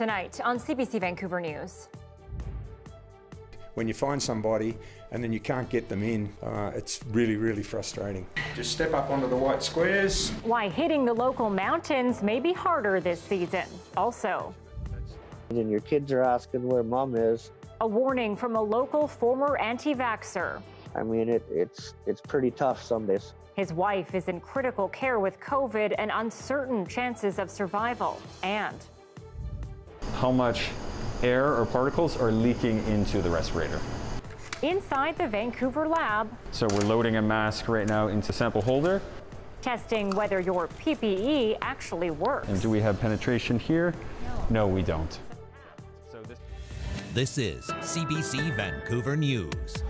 tonight on CBC Vancouver News. When you find somebody and then you can't get them in, uh, it's really, really frustrating. Just step up onto the white squares. Why hitting the local mountains may be harder this season. Also, and your kids are asking where mom is. a warning from a local former anti vaxxer. I mean, it, it's it's pretty tough some days. His wife is in critical care with COVID and uncertain chances of survival. And how much air or particles are leaking into the respirator. inside the Vancouver lab, So we're loading a mask right now into sample holder. testing whether your PPE actually works. And do we have penetration here? No, we don't. This This is CBC Vancouver News.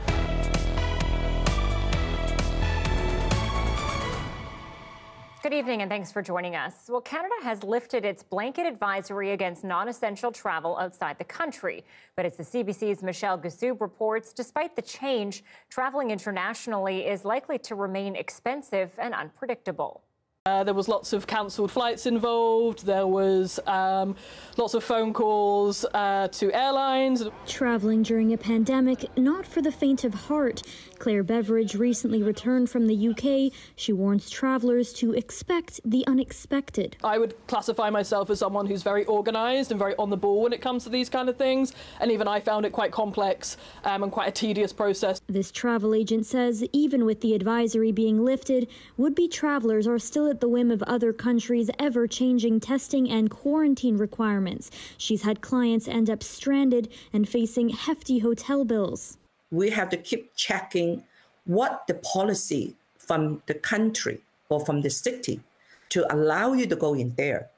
Good evening and thanks for joining us. Well, Canada has lifted its blanket advisory against non essential travel outside the country. But as the CBC's Michelle Ghoussoub reports, despite the change, traveling internationally is likely to remain expensive and unpredictable. Uh, there was lots of cancelled flights involved. There was um, lots of phone calls uh, to airlines. Traveling during a pandemic, not for the faint of heart. Claire Beveridge recently returned from the UK. She warns travelers to expect the unexpected. I would classify myself as someone who's very organised and very on the ball when it comes to these kind of things. And even I found it quite complex um, and quite a tedious process. This travel agent says even with the advisory being lifted, would be travelers are still at the whim of other countries' ever changing testing and quarantine requirements. She's had clients end up stranded and facing hefty hotel bills. we have to keep checking what the policy from the country or from the city to allow you to go in there.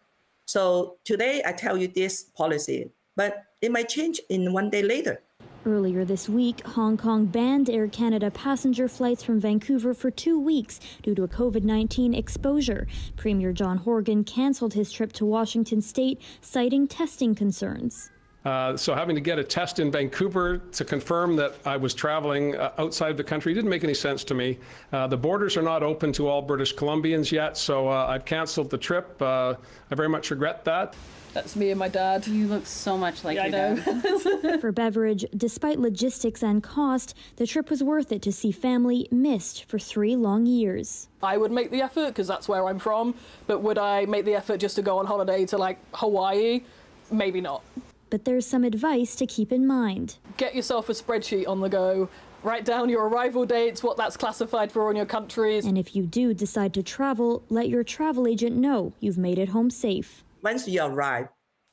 So today I tell you this policy, but it might change in one day later. Earlier this week, Hong Kong banned Air Canada passenger flights from Vancouver for two weeks due to a COVID 19 exposure. Premier John Horgan cancelled his trip to Washington state, citing testing concerns. Uh, so having to get a test in Vancouver to confirm that I was traveling uh, outside the country didn't make any sense to me. Uh, the borders are not open to all British Columbians yet, so uh, I've canceled the trip. Uh, I very much regret that. That's me and my dad. You look so much like Yeah, your know. dad. For Beveridge, despite logistics and cost, the trip was worth it to see family missed for three long years. I would make the effort because that's where I'm from. But would I make the effort just to go on holiday to like Hawaii? Maybe not. But there's some advice to keep in mind. Get yourself a spreadsheet on the go. Write down your arrival dates, what that's classified for in your countries. And if you do decide to travel, let your travel agent know you've made it home safe. Once you arrive,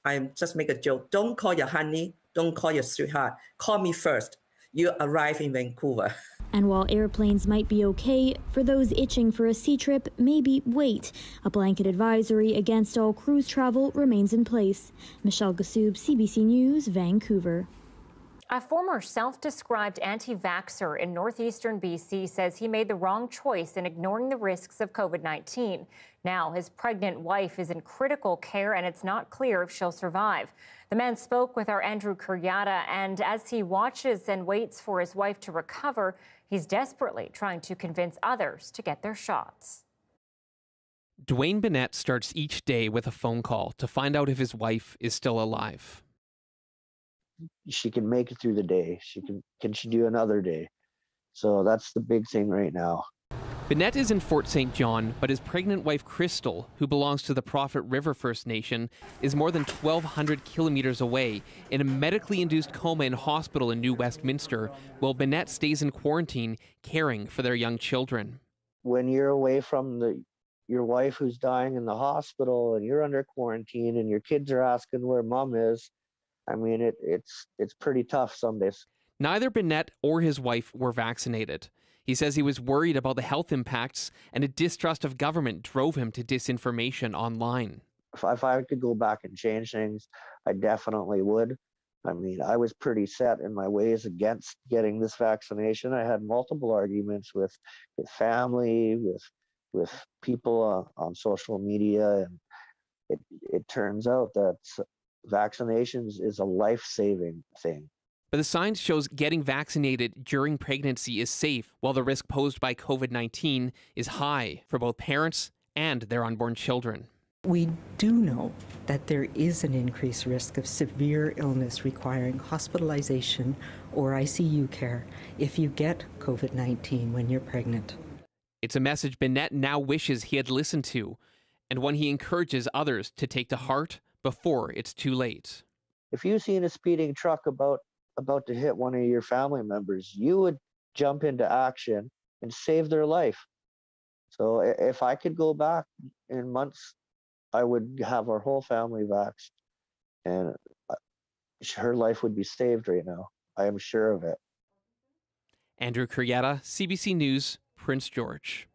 I just make a joke. Don't call your honey, don't call your sweetheart. Call me first. You arrive in Vancouver. And while airplanes might be okay, for those itching for a sea trip, maybe wait. A blanket advisory against all cruise travel remains in place. Michelle Ghoussoub, CBC News, Vancouver. A former self described anti vaxxer in northeastern BC says he made the wrong choice in ignoring the risks of COVID 19. Now, his pregnant wife is in critical care and it's not clear if she'll survive. The man spoke with our Andrew Kurjata, and as he watches and waits for his wife to recover, he's desperately trying to convince others to get their shots. Dwayne Bennett starts each day with a phone call to find out if his wife is still alive. She can make it through the day. She can can she do another day? So that's the big thing right now. Bennett is in Fort St. John, but his pregnant wife Crystal, who belongs to the Prophet River First Nation, is more than 1,200 kilometers away in a medically induced coma in hospital in New Westminster, while Bennett stays in quarantine caring for their young children. When you're away from the your wife who's dying in the hospital and you're under quarantine and your kids are asking where mom is, I mean it it's it's pretty tough some days. Neither Bennett or his wife were vaccinated. He says he was worried about the health impacts, and a distrust of government drove him to disinformation online. If, if I could go back and change things, I definitely would. I mean, I was pretty set in my ways against getting this vaccination. I had multiple arguments with with family, with with people uh, on social media, and it it turns out that vaccinations is a life saving thing. But the science shows getting vaccinated during pregnancy is safe, while the risk posed by COVID 19 is high for both parents and their unborn children. We do know that there is an increased risk of severe illness requiring hospitalization or ICU care if you get COVID 19 when you're pregnant. It's a message Bennett now wishes he had listened to, and one he encourages others to take to heart before it's too late. If you seen a speeding truck about about to hit one of your family members, you would jump into action and save their life. So if I could go back in months, I would have our whole family vaxxed, and uh, her life would be saved right now. I am sure of it. Andrew Kurjata, CBC News, Prince George.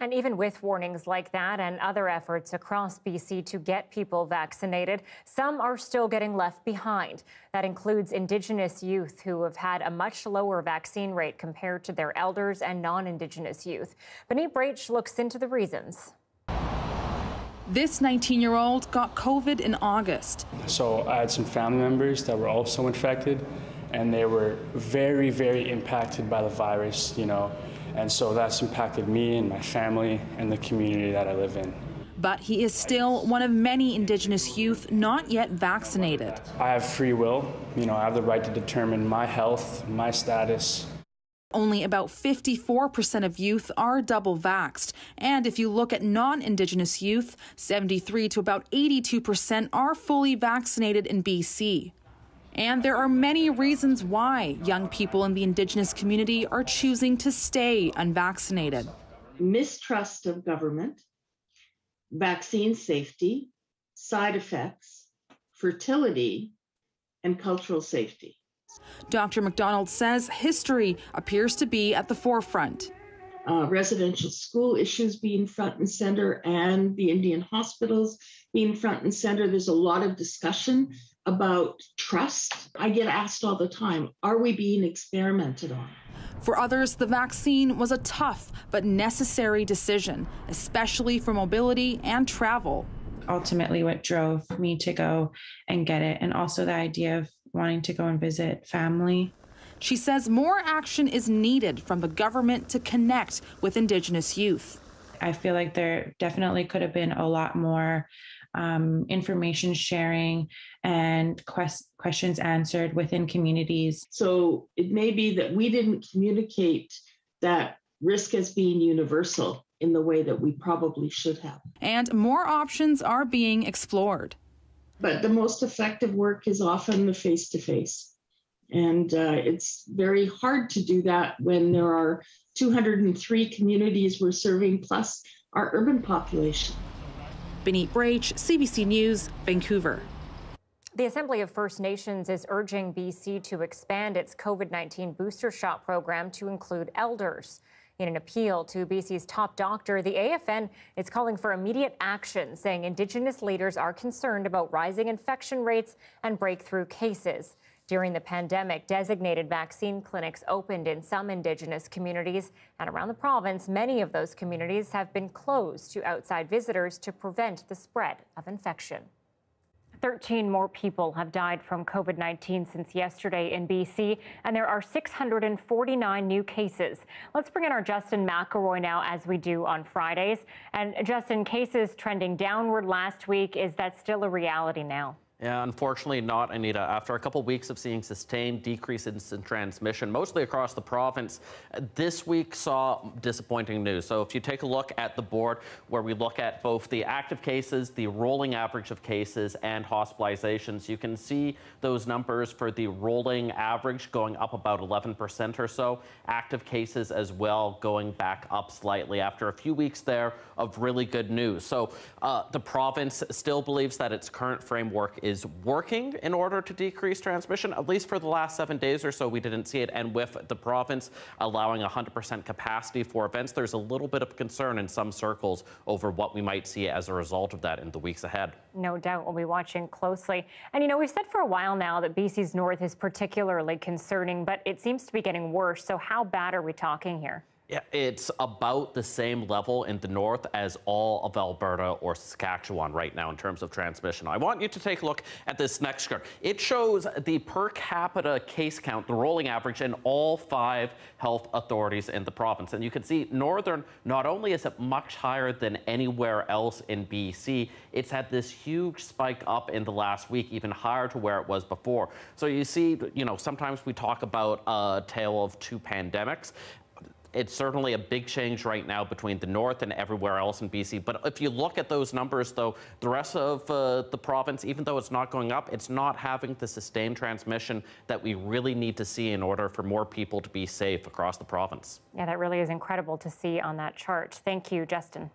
And even with warnings like that and other efforts across BC to get people vaccinated, some are still getting left behind. That includes Indigenous youth who have had a much lower vaccine rate compared to their elders and non Indigenous youth. Baneet Braich looks into the reasons. This 19 year old got COVID in August. So I had some family members that were also infected, and they were very, very impacted by the virus, you know. And so that's impacted me and my family and the community that I live in. But he is still one of many Indigenous youth not yet vaccinated. I have free will. You know, I have the right to determine my health, my status. Only about 54% of youth are double vaxxed. And if you look at non Indigenous youth, 73 to about 82% are fully vaccinated in BC. And there are many reasons why young people in the Indigenous community are choosing to stay unvaccinated mistrust of government, vaccine safety, side effects, fertility, and cultural safety. Dr. McDonald says history appears to be at the forefront. Uh, residential school issues being front and center, and the Indian hospitals being front and center. There's a lot of discussion about trust. I get asked all the time are we being experimented on? For others, the vaccine was a tough but necessary decision, especially for mobility and travel. Ultimately, what drove me to go and get it, and also the idea of wanting to go and visit family. She says more action is needed from the government to connect with Indigenous youth. I feel like there definitely could have been a lot more um, information sharing and quest- questions answered within communities. So it may be that we didn't communicate that risk as being universal in the way that we probably should have. And more options are being explored. But the most effective work is often the face to face. And uh, it's very hard to do that when there are 203 communities we're serving, plus our urban population. Baneet Braich, CBC News, Vancouver. The Assembly of First Nations is urging BC to expand its COVID 19 booster shot program to include elders. In an appeal to BC's top doctor, the AFN is calling for immediate action, saying Indigenous leaders are concerned about rising infection rates and breakthrough cases. During the pandemic, designated vaccine clinics opened in some Indigenous communities, and around the province, many of those communities have been closed to outside visitors to prevent the spread of infection. 13 more people have died from COVID 19 since yesterday in BC, and there are 649 new cases. Let's bring in our Justin McElroy now, as we do on Fridays. And Justin, cases trending downward last week. Is that still a reality now? Yeah, unfortunately not, Anita. After a couple weeks of seeing sustained decreases in transmission, mostly across the province, this week saw disappointing news. So if you take a look at the board where we look at both the active cases, the rolling average of cases, and hospitalizations, you can see those numbers for the rolling average going up about 11% or so. Active cases as well going back up slightly after a few weeks there of really good news. So uh, the province still believes that its current framework is working in order to decrease transmission. At least for the last seven days or so, we didn't see it. And with the province allowing 100% capacity for events, there's a little bit of concern in some circles over what we might see as a result of that in the weeks ahead. No doubt we'll be watching closely. And you know, we've said for a while now that BC's north is particularly concerning, but it seems to be getting worse. So how bad are we talking here? It's about the same level in the north as all of Alberta or Saskatchewan right now in terms of transmission. I want you to take a look at this next chart. It shows the per capita case count, the rolling average in all five health authorities in the province. And you can see northern, not only is it much higher than anywhere else in BC, it's had this huge spike up in the last week, even higher to where it was before. So you see, you know, sometimes we talk about a tale of two pandemics it's certainly a big change right now between the north and everywhere else in BC. But if you look at those numbers, though, the rest of uh, the province, even though it's not going up, it's not having the sustained transmission that we really need to see in order for more people to be safe across the province. Yeah, that really is incredible to see on that chart. Thank you, Justin.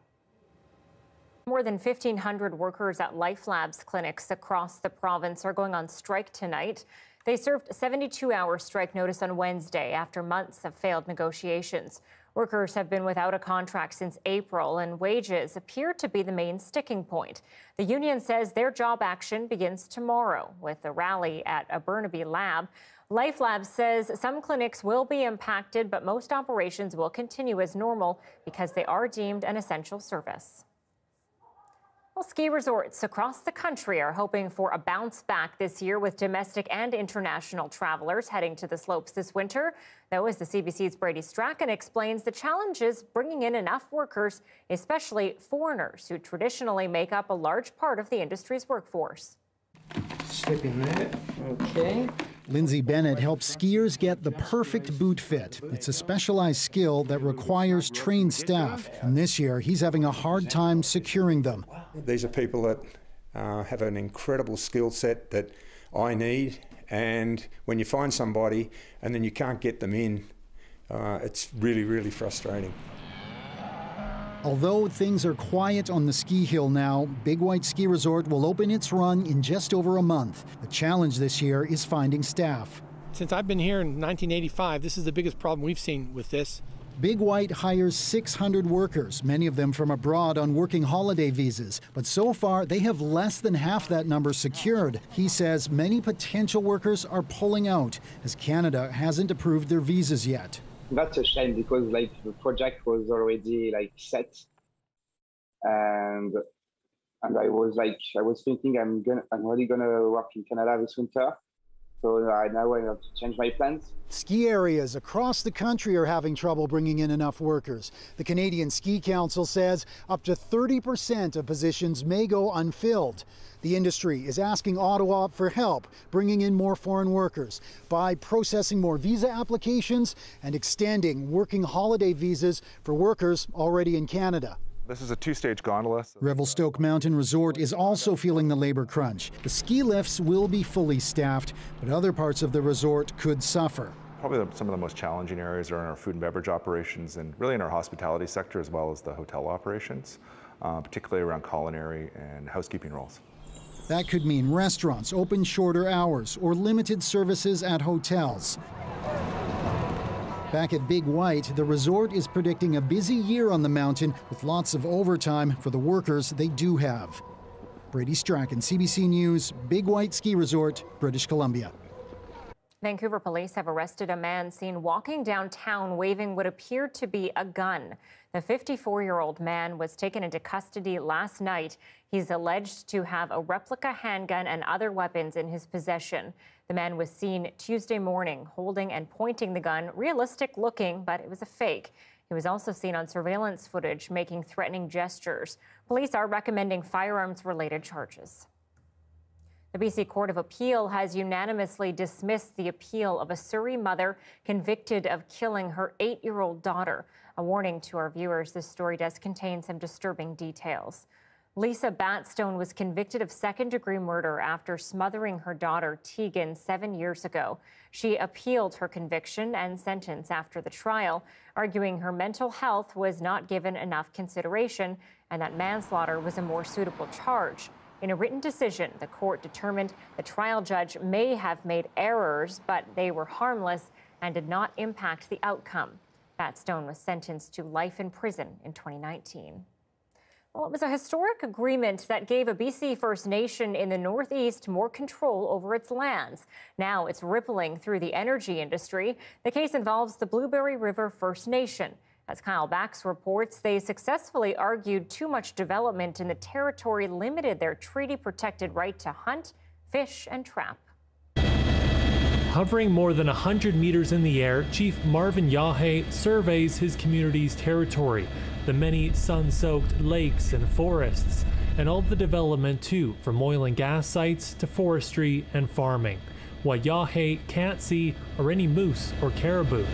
More than 1,500 workers at LifeLabs clinics across the province are going on strike tonight. They served a 72 hour strike notice on Wednesday after months of failed negotiations. Workers have been without a contract since April, and wages appear to be the main sticking point. The union says their job action begins tomorrow with a rally at a Burnaby lab. LifeLab says some clinics will be impacted, but most operations will continue as normal because they are deemed an essential service. Well, ski resorts across the country are hoping for a bounce back this year with domestic and international travelers heading to the slopes this winter. Though, as the CBC's Brady Strachan explains, the challenge is bringing in enough workers, especially foreigners, who traditionally make up a large part of the industry's workforce. Slip in there. Okay. Lindsay Bennett helps skiers get the perfect boot fit. It's a specialized skill that requires trained staff, and this year he's having a hard time securing them. These are people that uh, have an incredible skill set that I need, and when you find somebody and then you can't get them in, uh, it's really, really frustrating. Although things are quiet on the ski hill now, Big White Ski Resort will open its run in just over a month. The challenge this year is finding staff. Since I've been here in 1985, this is the biggest problem we've seen with this. Big White hires 600 workers, many of them from abroad on working holiday visas. But so far, they have less than half that number secured. He says many potential workers are pulling out as Canada hasn't approved their visas yet that's a shame because like the project was already like set and and I was like I was thinking I'm gonna I'm really gonna work in Canada this winter. So uh, I now I have to change my plans. Ski areas across the country are having trouble bringing in enough workers. The Canadian Ski Council says up to 30% of positions may go unfilled. The industry is asking Ottawa for help bringing in more foreign workers by processing more visa applications and extending working holiday visas for workers already in Canada. This is a two-stage gondola. So Revelstoke Mountain Resort is also feeling the labor crunch. The ski lifts will be fully staffed, but other parts of the resort could suffer. Probably some of the most challenging areas are in our food and beverage operations and really in our hospitality sector as well as the hotel operations, uh, particularly around culinary and housekeeping roles. That could mean restaurants open shorter hours or limited services at hotels. Back at Big White, the resort is predicting a busy year on the mountain with lots of overtime for the workers they do have. Brady Strachan, CBC News, Big White Ski Resort, British Columbia. Vancouver police have arrested a man seen walking downtown waving what appeared to be a gun. The 54 year old man was taken into custody last night. He's alleged to have a replica handgun and other weapons in his possession. The man was seen Tuesday morning holding and pointing the gun, realistic looking, but it was a fake. He was also seen on surveillance footage making threatening gestures. Police are recommending firearms related charges. The BC Court of Appeal has unanimously dismissed the appeal of a Surrey mother convicted of killing her eight year old daughter. A warning to our viewers this story does contain some disturbing details. Lisa Batstone was convicted of second degree murder after smothering her daughter, Tegan, seven years ago. She appealed her conviction and sentence after the trial, arguing her mental health was not given enough consideration and that manslaughter was a more suitable charge. In a written decision, the court determined the trial judge may have made errors, but they were harmless and did not impact the outcome. Batstone was sentenced to life in prison in 2019. Well, it was a historic agreement that gave a BC First Nation in the Northeast more control over its lands. Now it's rippling through the energy industry. The case involves the Blueberry River First Nation. As Kyle Bakx reports, they successfully argued too much development in the territory limited their treaty protected right to hunt, fish, and trap. Hovering more than 100 meters in the air, Chief Marvin Yahey surveys his community's territory, the many sun soaked lakes and forests, and all the development too, from oil and gas sites to forestry and farming. What Yahey can't see are any moose or caribou.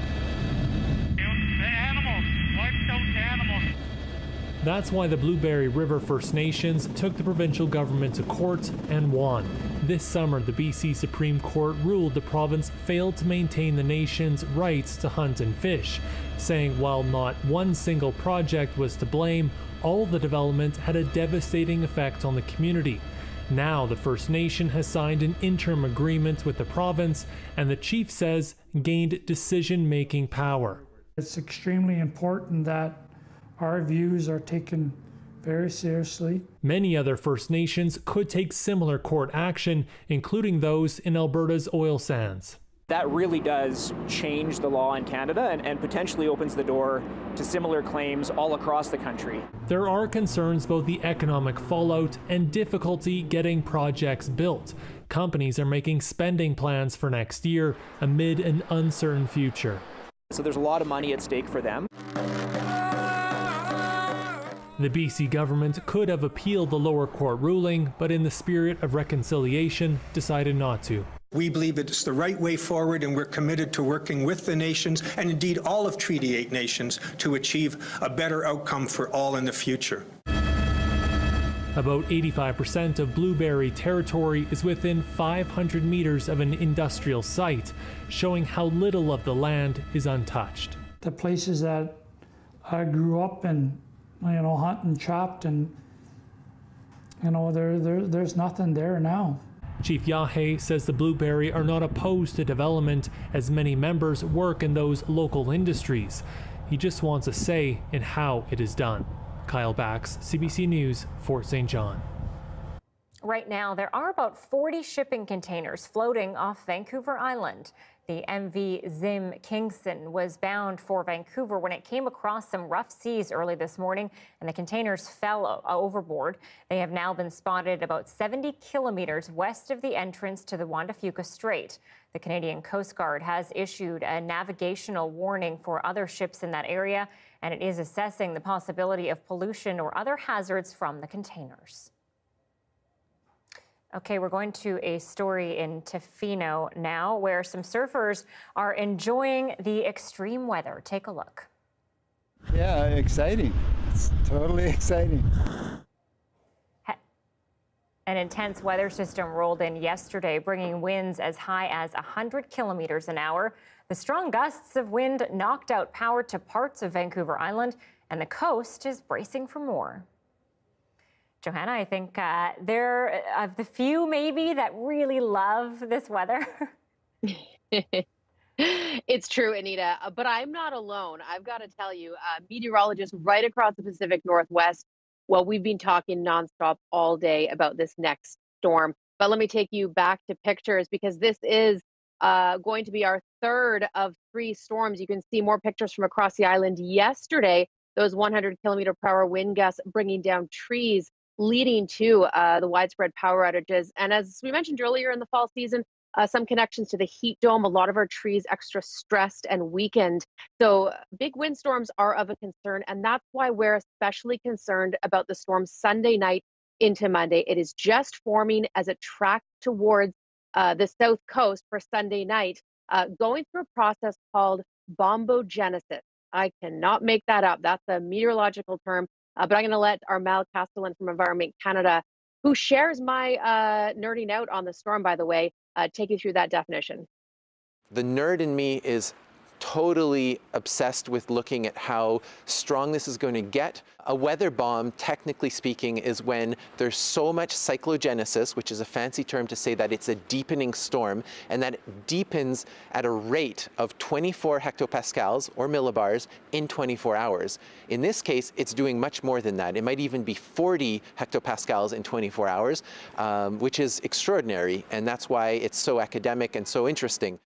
That's why the Blueberry River First Nations took the provincial government to court and won. This summer, the BC Supreme Court ruled the province failed to maintain the nation's rights to hunt and fish, saying while not one single project was to blame, all the development had a devastating effect on the community. Now, the First Nation has signed an interim agreement with the province, and the chief says gained decision making power. It's extremely important that our views are taken very seriously. Many other First Nations could take similar court action, including those in Alberta's oil sands. That really does change the law in Canada and, and, potentially opens the door to similar claims all across the country. There are concerns about the economic fallout and difficulty getting projects built. Companies are making spending plans for next year amid an uncertain future. So there's a lot of money at stake for them. The BC government could have appealed the lower court ruling, but in the spirit of reconciliation, decided not to. We believe it's the right way forward, and we're committed to working with the nations, and indeed all of Treaty 8 nations, to achieve a better outcome for all in the future. About 85% of blueberry territory is within 500 meters of an industrial site, showing how little of the land is untouched. The places that I grew up in you know, hunting chopped and, you know, there, there, there's nothing there now. Chief Yahey says the Blueberry are not opposed to development as many members work in those local industries. He just wants a say in how it is done. Kyle Bakx, CBC News, Fort St. John. Right now, there are about 40 shipping containers floating off Vancouver Island. The MV Zim Kingston was bound for Vancouver when it came across some rough seas early this morning and the containers fell uh, overboard. They have now been spotted about 70 kilometers west of the entrance to the Juan de Fuca Strait. The Canadian Coast Guard has issued a navigational warning for other ships in that area, and it is assessing the possibility of pollution or other hazards from the containers. Okay, we're going to a story in Tofino now where some surfers are enjoying the extreme weather. Take a look. Yeah, exciting. It's totally exciting. An intense weather system rolled in yesterday, bringing winds as high as 100 kilometers an hour. The strong gusts of wind knocked out power to parts of Vancouver Island, and the coast is bracing for more. Johanna, I think uh, they're uh, of the few maybe that really love this weather. it's true, Anita, uh, but I'm not alone. I've got to tell you, uh, meteorologists right across the Pacific Northwest, well, we've been talking nonstop all day about this next storm. But let me take you back to pictures because this is uh, going to be our third of three storms. You can see more pictures from across the island yesterday. Those 100 kilometer per hour wind gusts bringing down trees leading to uh, the widespread power outages. And as we mentioned earlier in the fall season, uh, some connections to the heat dome, a lot of our trees extra stressed and weakened. So big windstorms are of a concern, and that's why we're especially concerned about the storm Sunday night into Monday. It is just forming as it tracks towards uh, the south coast for Sunday night, uh, going through a process called bombogenesis. I cannot make that up. That's a meteorological term uh, but I'm going to let Armel Castellan from Environment Canada, who shares my uh, nerding out on the storm, by the way, uh, take you through that definition. The nerd in me is totally obsessed with looking at how strong this is going to get. A weather bomb, technically speaking, is when there's so much cyclogenesis, which is a fancy term to say that it's a deepening storm, and that it deepens at a rate of 24 hectopascals or millibars in 24 hours. In this case, it's doing much more than that. It might even be 40 hectopascals in 24 hours, um, which is extraordinary, and that's why it's so academic and so interesting.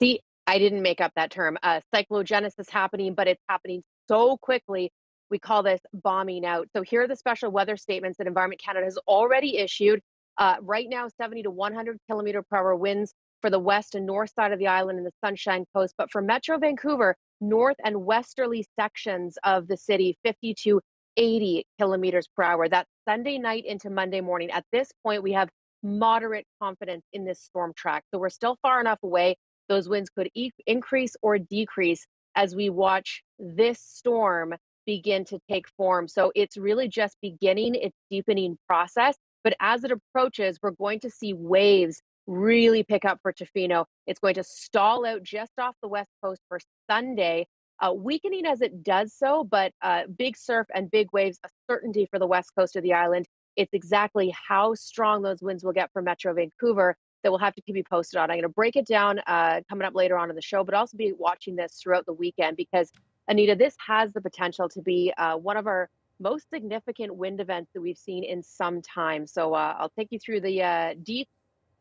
See, I didn't make up that term. Uh, cyclogenesis happening, but it's happening so quickly. We call this bombing out. So here are the special weather statements that Environment Canada has already issued. Uh, right now, 70 to 100 kilometer per hour winds for the west and north side of the island and the Sunshine Coast. But for Metro Vancouver, north and westerly sections of the city, 50 to 80 kilometers per hour. That's Sunday night into Monday morning. At this point, we have moderate confidence in this storm track. So we're still far enough away. Those winds could e- increase or decrease as we watch this storm begin to take form. So it's really just beginning its deepening process. But as it approaches, we're going to see waves really pick up for Tofino. It's going to stall out just off the west coast for Sunday, uh, weakening as it does so, but uh, big surf and big waves, a certainty for the west coast of the island. It's exactly how strong those winds will get for Metro Vancouver that we'll have to keep you posted on. I'm going to break it down uh, coming up later on in the show, but also be watching this throughout the weekend because, Anita, this has the potential to be uh, one of our most significant wind events that we've seen in some time. So uh, I'll take you through the uh, deep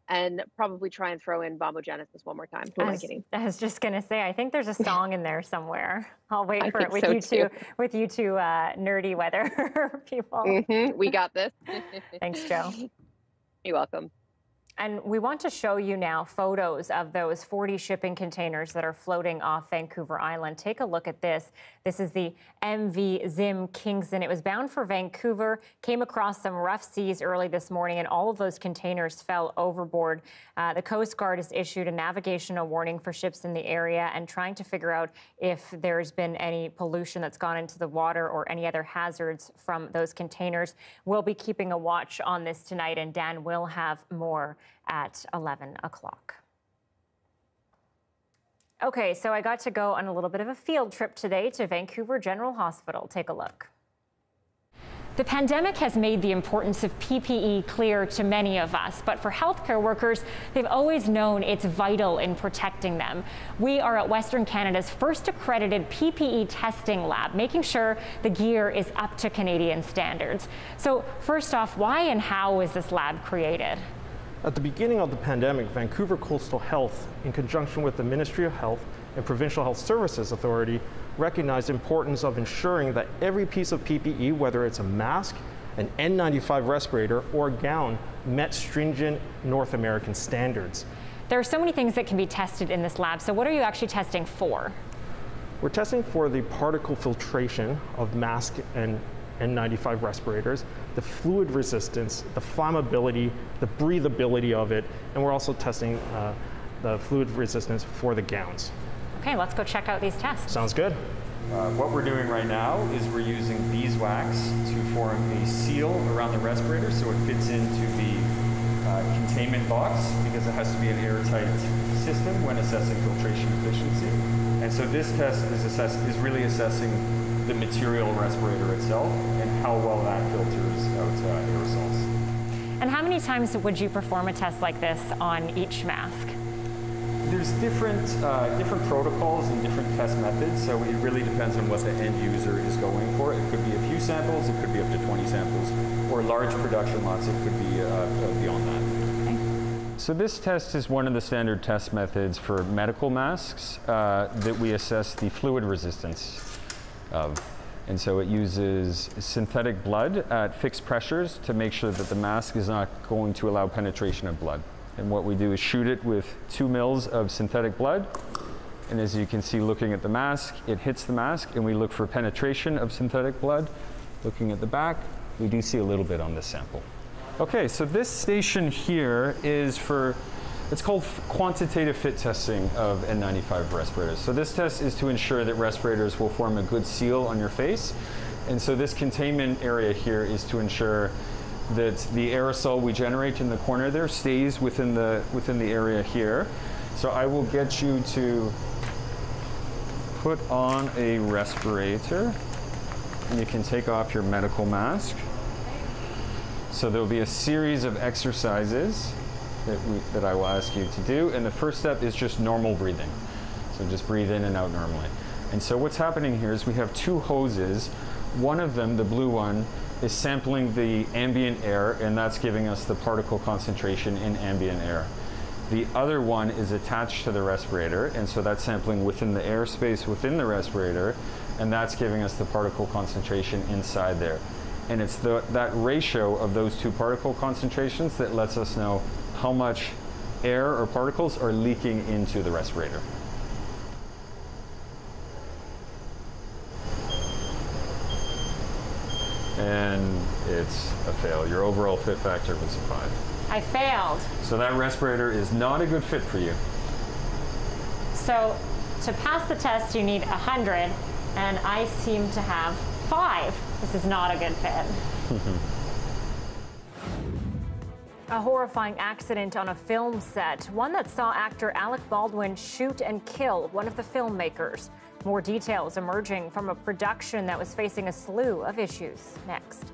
and probably try and throw in Bombogenesis one more time. Who am I kidding? I was just gonna say, I think there's a song in there somewhere. I'll wait I for it with think you so, two, with you two uh, nerdy weather people. Mhm, We got this. Thanks, Joe. You're welcome. And we want to show you now photos of those 40 shipping containers that are floating off Vancouver Island. Take a look at this. This is the MV Zim Kingston. It was bound for Vancouver, came across some rough seas early this morning, and all of those containers fell overboard. Uh, the Coast Guard has issued a navigational warning for ships in the area and trying to figure out if there's been any pollution that's gone into the water or any other hazards from those containers. We'll be keeping a watch on this tonight, and Dan will have more at 11 o'clock. Okay, so I got to go on a little bit of a field trip today to Vancouver General Hospital. Take a look. The pandemic has made the importance of PPE clear to many of us, but for healthcare workers, they've always known it's vital in protecting them. We are at Western Canada's first accredited PPE testing lab, making sure the gear is up to Canadian standards. So, first off, why and how was this lab created? At the beginning of the pandemic, Vancouver Coastal Health, in conjunction with the Ministry of Health and Provincial Health Services Authority, recognized the importance of ensuring that every piece of PPE, whether it's a mask, an N95 respirator, or a gown, met stringent North American standards. There are so many things that can be tested in this lab. So, what are you actually testing for? We're testing for the particle filtration of mask and N95 respirators, the fluid resistance, the flammability, the breathability of it, and we're also testing uh, the fluid resistance for the gowns. Okay, let's go check out these tests. Sounds good. Uh, what we're doing right now is we're using beeswax to form a seal around the respirator so it fits into the uh, containment box because it has to be an airtight system when assessing filtration efficiency. And so this test is, assess- is really assessing the material respirator itself and how well that filters out uh, aerosols. And how many times would you perform a test like this on each mask? There's different uh, different protocols and different test methods, so it really depends on what the end user is going for. It could be a few samples, it could be up to 20 samples, or large production lots, it could be uh, uh, beyond that. So this test is one of the standard test methods for medical masks uh, that we assess the fluid resistance of. And so it uses synthetic blood at fixed pressures to make sure that the mask is not going to allow penetration of blood. And what we do is shoot it with two mils of synthetic blood. And as you can see looking at the mask, it hits the mask and we look for penetration of synthetic blood. Looking at the back, we do see a little bit on this sample. Okay, so this station here is for, it's called quantitative fit testing of N95 respirators. So this test is to ensure that respirators will form a good seal on your face. And so this containment area here is to ensure that the aerosol we generate in the corner there stays within the, within the area here. So I will get you to put on a respirator. And you can take off your medical mask. So there will be a series of exercises that, we, that I will ask you to do. And the first step is just normal breathing. So just breathe in and out normally. And so what's happening here is we have two hoses. One of them, the blue one, is sampling the ambient air, and that's giving us the particle concentration in ambient air. The other one is attached to the respirator, and so that's sampling within the airspace within the respirator, and that's giving us the particle concentration inside there. And it's the, that ratio of those two particle concentrations that lets us know how much air or particles are leaking into the respirator. And it's a fail. Your overall fit factor was a five. I failed. So that respirator is not a good fit for you. So to pass the test, you need 100, and I seem to have five. This is not a good fit. A horrifying accident on a film set, one that saw actor Alec Baldwin shoot and kill one of the filmmakers. More details emerging from a production that was facing a slew of issues. Next.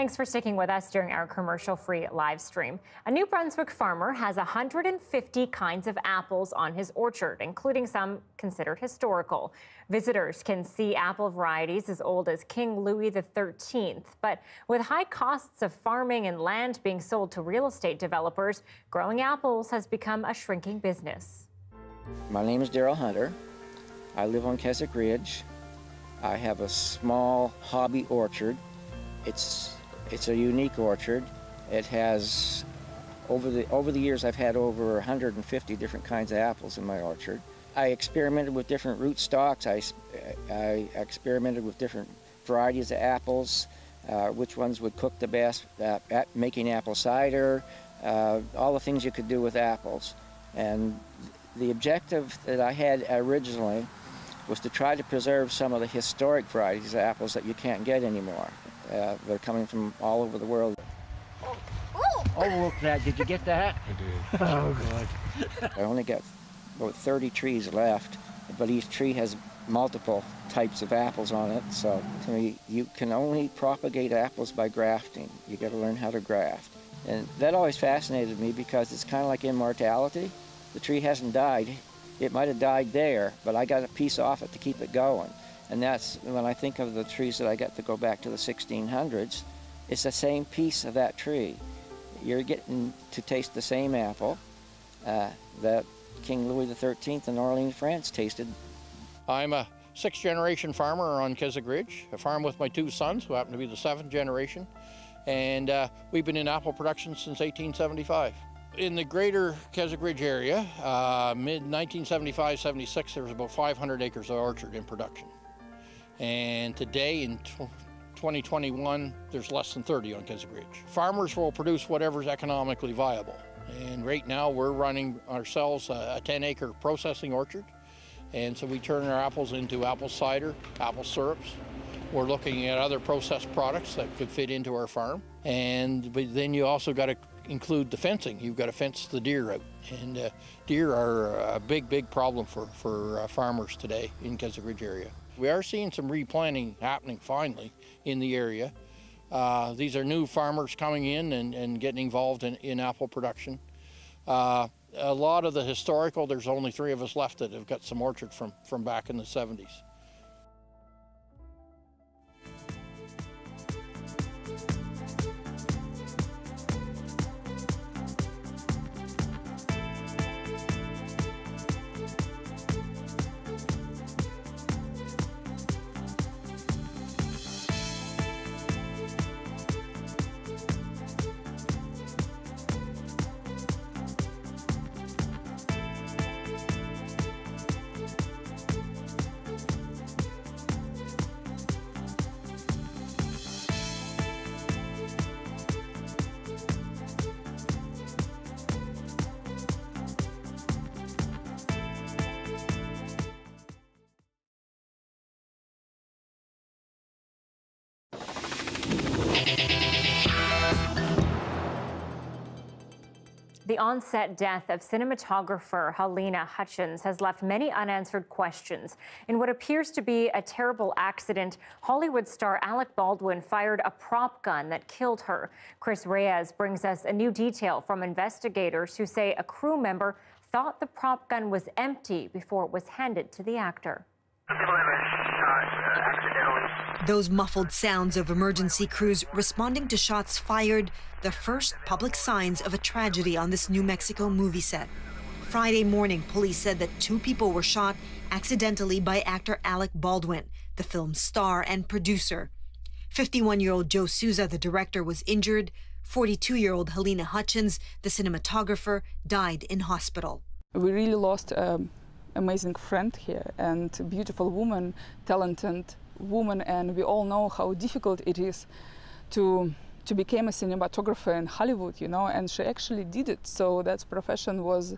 Thanks for sticking with us during our commercial free live stream. A New Brunswick farmer has 150 kinds of apples on his orchard, including some considered historical. Visitors can see apple varieties as old as King Louis XIII. But with high costs of farming and land being sold to real estate developers, growing apples has become a shrinking business. My name is Daryl Hunter. I live on Keswick Ridge. I have a small hobby orchard. It's it's a unique orchard. It has, over the, over the years, I've had over 150 different kinds of apples in my orchard. I experimented with different root stocks. I, I experimented with different varieties of apples, uh, which ones would cook the best uh, at making apple cider, uh, all the things you could do with apples. And the objective that I had originally was to try to preserve some of the historic varieties of apples that you can't get anymore. Uh, they're coming from all over the world. Oh, look at that. Did you get that? I did. Oh, God. I only got about 30 trees left, but each tree has multiple types of apples on it. So you can only propagate apples by grafting. You got to learn how to graft. And that always fascinated me because it's kind of like immortality. The tree hasn't died. It might have died there, but I got a piece off it to keep it going. And that's when I think of the trees that I got to go back to the 1600s, it's the same piece of that tree. You're getting to taste the same apple uh, that King Louis XIII in Orleans, France tasted. I'm a sixth generation farmer on Keswick Ridge. I farm with my two sons, who happen to be the seventh generation. And uh, we've been in apple production since 1875. In the greater Keswick Ridge area, uh, mid 1975 76, there was about 500 acres of orchard in production. And today in 2021, there's less than 30 on Keswick Ridge. Farmers will produce whatever's economically viable. And right now we're running ourselves a 10 acre processing orchard. And so we turn our apples into apple cider, apple syrups. We're looking at other processed products that could fit into our farm. And but then you also got to include the fencing. You've got to fence the deer out. And uh, deer are a big, big problem for, for uh, farmers today in Keswick Ridge area. We are seeing some replanting happening finally in the area. Uh, these are new farmers coming in and, and getting involved in, in apple production. Uh, a lot of the historical, there's only three of us left that have got some orchard from, from back in the 70s. Onset death of cinematographer Halyna Hutchins has left many unanswered questions. In what appears to be a terrible accident, Hollywood star Alec Baldwin fired a prop gun that killed her. Chris Reyes brings us a new detail from investigators who say a crew member thought the prop gun was empty before it was handed to the actor. Those muffled sounds of emergency crews responding to shots fired, the first public signs of a tragedy on this New Mexico movie set. Friday morning, police said that two people were shot accidentally by actor Alec Baldwin, the film's star and producer. 51 year old Joel Souza, the director, was injured. 42 year old Halyna Hutchins, the cinematographer, died in hospital. We really lost an amazing friend here and beautiful woman, talented woman, and we all know how difficult it is to to become a cinematographer in Hollywood, you know, and she actually did it. So that profession was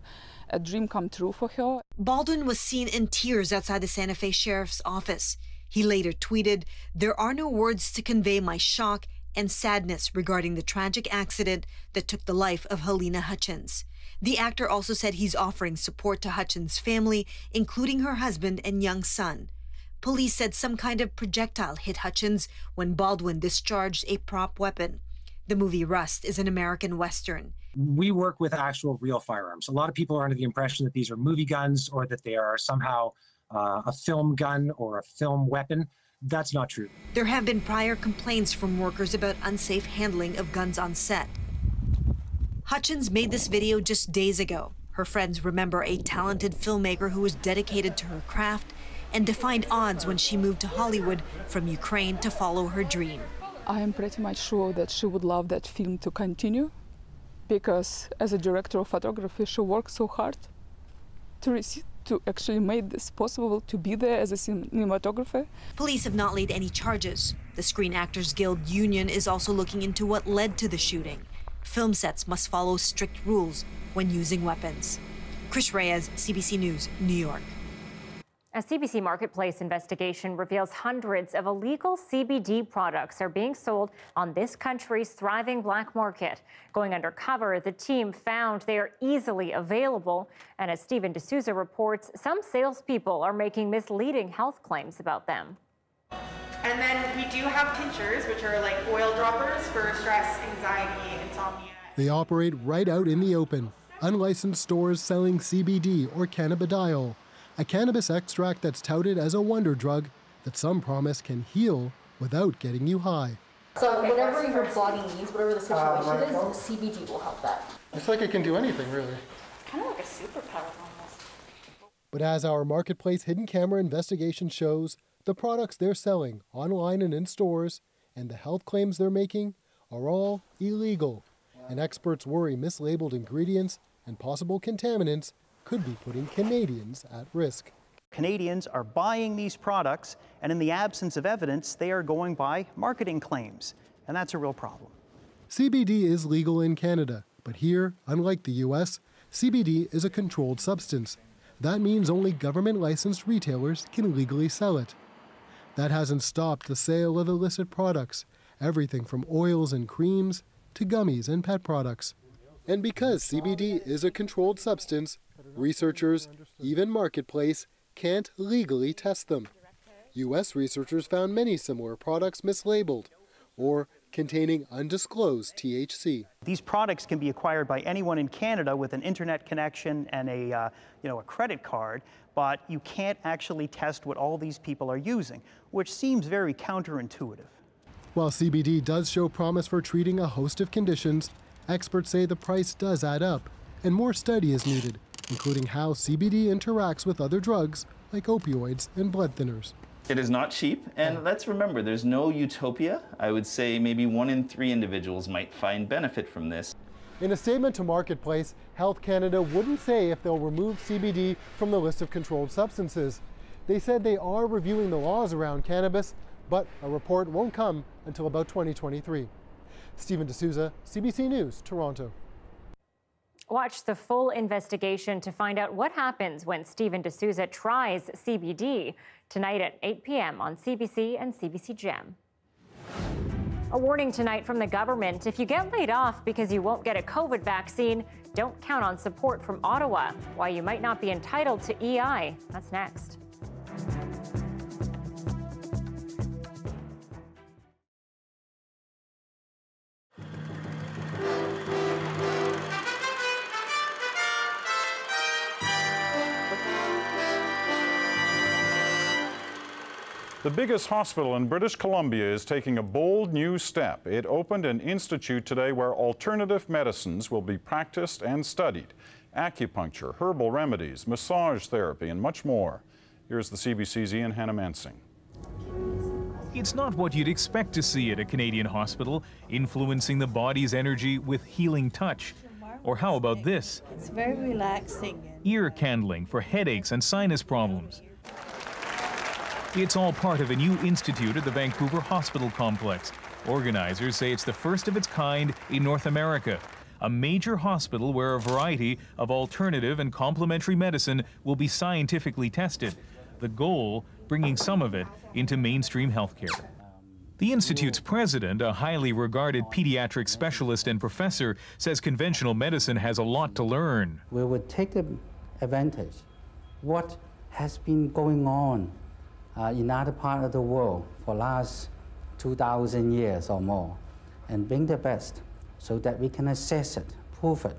a dream come true for her. Baldwin was seen in tears outside the Santa Fe Sheriff's office. He later tweeted, There are no words to convey my shock and sadness regarding the tragic accident that took the life of Halyna Hutchins. The actor also said he's offering support to Hutchins' family, including her husband and young son. Police said some kind of projectile hit Hutchins when Baldwin discharged a prop weapon. The movie Rust is an American Western. We work with actual real firearms. A lot of people are under the impression that these are movie guns or that they are somehow uh, a film gun or a film weapon. That's not true. There have been prior complaints from workers about unsafe handling of guns on set. Hutchins made this video just days ago. Her friends remember a talented filmmaker who was dedicated to her craft and defied odds when she moved to Hollywood from Ukraine to follow her dream. I am pretty much sure that she would love that film to continue because as a director of photography, she worked so hard to receive, to actually make this possible to be there as a cinematographer. Police have not laid any charges. The Screen Actors Guild union is also looking into what led to the shooting. Film sets must follow strict rules when using weapons. Chris Reyes, CBC News, New York. A CBC Marketplace investigation reveals hundreds of illegal CBD products are being sold on this country's thriving black market. Going undercover, the team found they are easily available. And as Stephen D'Souza reports, some salespeople are making misleading health claims about them. And then we do have tinctures, which are like oil droppers for stress, anxiety, insomnia. They operate right out in the open, unlicensed stores selling CBD or cannabidiol a cannabis extract that's touted as a wonder drug that some promise can heal without getting you high. So whatever your body needs, whatever the oh, situation is, CBD will help that. It's like it can do anything, really. Kind of like a superpower almost. But as our marketplace hidden camera investigation shows, the products they're selling online and in stores and the health claims they're making are all illegal. And experts worry mislabeled ingredients and possible contaminants could be putting Canadians at risk. Canadians are buying these products, and in the absence of evidence, they are going by marketing claims, and that's a real problem. CBD is legal in Canada, but here, unlike the US, CBD is a controlled substance. That means only government licensed retailers can legally sell it. That hasn't stopped the sale of illicit products, everything from oils and creams to gummies and pet products. And because CBD is a controlled substance, Researchers, even Marketplace, can't legally test them. U.S. researchers found many similar products mislabeled or containing undisclosed THC. These products can be acquired by anyone in Canada with an internet connection and a, uh, you know, a credit card, but you can't actually test what all these people are using, which seems very counterintuitive. While CBD does show promise for treating a host of conditions, experts say the price does add up, and more study is needed including how CBD interacts with other drugs like opioids and blood thinners. It is not cheap, and let's remember there's no utopia. I would say maybe one in three individuals might find benefit from this. In a statement to Marketplace, Health Canada wouldn't say if they'll remove CBD from the list of controlled substances. They said they are reviewing the laws around cannabis, but a report won't come until about 2023. Stephen D'Souza, CBC News, Toronto. Watch the full investigation to find out what happens when Stephen D'Souza tries CBD tonight at 8 p.m. on CBC and CBC Gem. A warning tonight from the government. If you get laid off because you won't get a COVID vaccine, don't count on support from Ottawa. Why you might not be entitled to EI. That's next. The biggest hospital in British Columbia is taking a bold new step. It opened an institute today where alternative medicines will be practiced and studied acupuncture, herbal remedies, massage therapy, and much more. Here's the CBC's Ian Hanomansing. It's not what you'd expect to see at a Canadian hospital, influencing the body's energy with healing touch. Or how about this? It's very relaxing. Ear candling for headaches and sinus problems. It's all part of a new institute at the Vancouver Hospital Complex. Organizers say it's the first of its kind in North America. A major hospital where a variety of alternative and complementary medicine will be scientifically tested. The goal, bringing some of it into mainstream healthcare. The Institute's president, a highly regarded pediatric specialist and professor, says conventional medicine has a lot to learn. We would take advantage what has been going on uh, in other part of the world for last 2,000 years or more and bring the best so that we can assess it, prove it.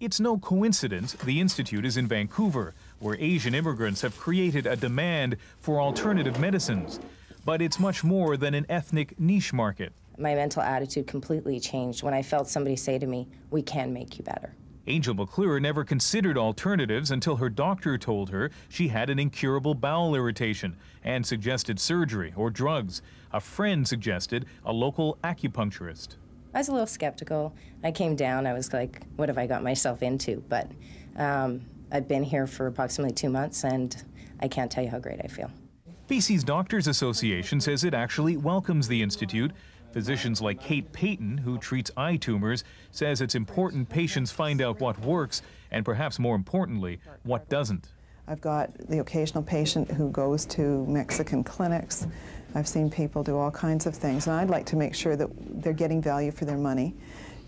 It's no coincidence the Institute is in Vancouver, where Asian immigrants have created a demand for alternative medicines. But it's much more than an ethnic niche market. My mental attitude completely changed when I felt somebody say to me, We can make you better. Angel McClure never considered alternatives until her doctor told her she had an incurable bowel irritation and suggested surgery or drugs. A friend suggested a local acupuncturist. I was a little skeptical. I came down, I was like, what have I got myself into? But um, I've been here for approximately two months and I can't tell you how great I feel. BC's Doctors Association says it actually welcomes the Institute Physicians like Kate Payton, who treats eye tumors, says it's important patients find out what works and perhaps more importantly, what doesn't. I've got the occasional patient who goes to Mexican clinics. I've seen people do all kinds of things, and I'd like to make sure that they're getting value for their money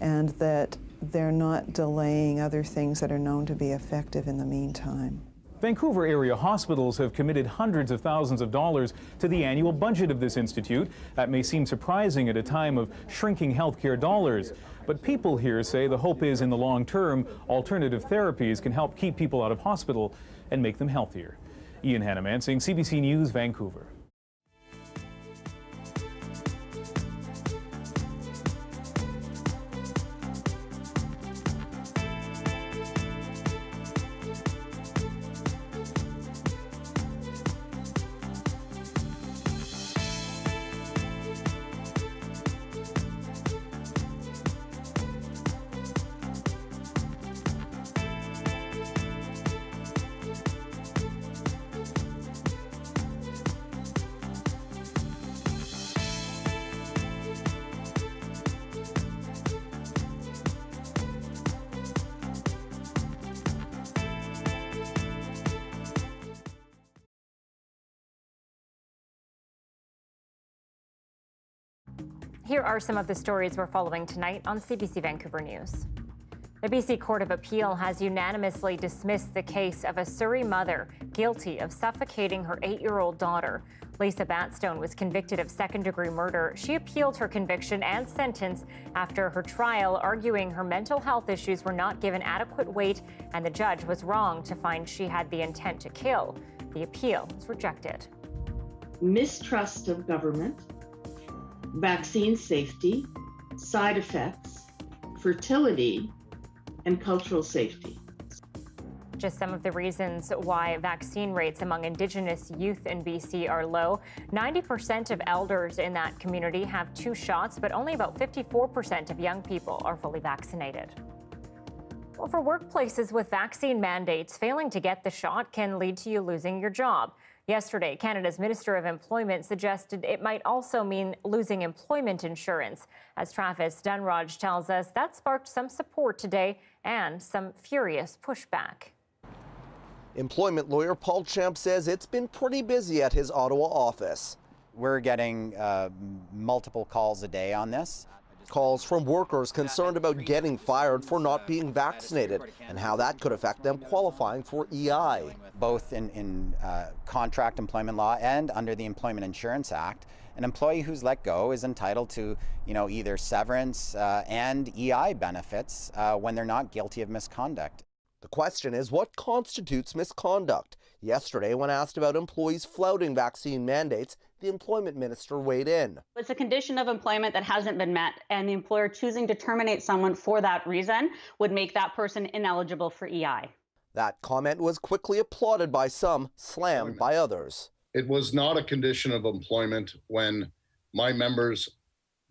and that they're not delaying other things that are known to be effective in the meantime. Vancouver area hospitals have committed hundreds of thousands of dollars to the annual budget of this institute. That may seem surprising at a time of shrinking healthcare dollars. But people here say the hope is in the long term, alternative therapies can help keep people out of hospital and make them healthier. Ian Hanomansing, CBC News, Vancouver. Are some of the stories we're following tonight on CBC Vancouver News. The BC Court of Appeal has unanimously dismissed the case of a Surrey mother guilty of suffocating her eight year old daughter. Lisa Batstone was convicted of second degree murder. She appealed her conviction and sentence after her trial, arguing her mental health issues were not given adequate weight and the judge was wrong to find she had the intent to kill. The appeal was rejected. Mistrust of government vaccine safety, side effects, fertility, and cultural safety. Just some of the reasons why vaccine rates among Indigenous youth in BC are low. 90% of elders in that community have two shots, but only about 54% of young people are fully vaccinated. Well, for workplaces with vaccine mandates, failing to get the shot can lead to you losing your job. Yesterday, Canada's Minister of Employment suggested it might also mean losing employment insurance. As Travis Dhanraj tells us, that sparked some support today and some furious pushback. Employment lawyer Paul Champ says it's been pretty busy at his Ottawa office. We're getting uh, multiple calls a day on this. Calls from workers concerned about getting fired for not being vaccinated and how that could affect them qualifying for EI. Both in, in uh, contract employment law and under the Employment Insurance Act, an employee who's let go is entitled to, you know, either severance uh, and EI benefits uh, when they're not guilty of misconduct. The question is what constitutes misconduct? Yesterday, when asked about employees flouting vaccine mandates, the employment minister weighed in. It's a condition of employment that hasn't been met, and the employer choosing to terminate someone for that reason would make that person ineligible for EI. That comment was quickly applauded by some, slammed by others. It was not a condition of employment when my members